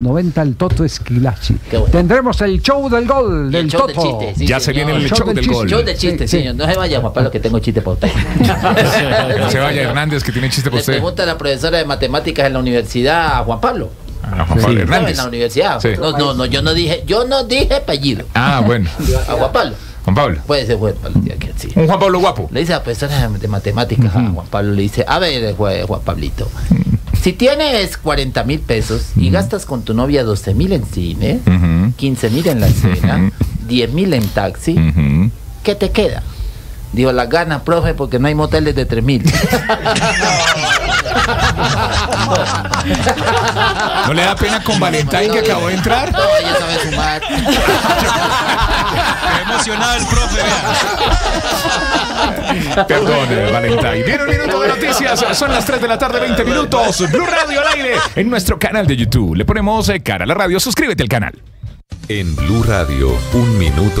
90 el Toto Esquilachi. Bueno. Tendremos el show del gol del el show del Toto. chiste, sí, Ya se viene el Show show del del chiste. gol. Show de chiste, Sí, sí. señor. No se vaya, Juan Pablo, que tengo chiste para usted. No se vaya Hernández, que tiene chiste para Le usted. pregunta a la profesora de matemáticas en la universidad a Juan Pablo. Ah, Juan Pablo Sí. No, Hernández. en la universidad. Sí. No, no, no, yo no dije, yo no dije apellido. Ah, bueno. A Juan Pablo. Juan Pablo. Puede ser Juan Pablo, sí. Un Juan Pablo guapo. Le dice a la profesora de matemáticas a Juan Pablo, le dice, a ver, Juan, Juan Pablito, Mm. Si tienes 40 mil pesos y gastas con tu novia 12 mil en cine, Ujú. 15 mil en la cena, Ujú. 10 mil en taxi. ¿qué te queda? Digo, las ganas, profe, porque no hay moteles de 3 mil. ¿No le da pena con Valentín que acabó de entrar? No, ella sabe sumar. emocionado el profe. Perdón, Valentín. Viene un minuto de noticias. Son las 3 de la tarde, 20 minutos. Blue Radio al aire en nuestro canal de YouTube. Le ponemos eh, cara a la radio. Suscríbete al canal. En Blue Radio, un minuto.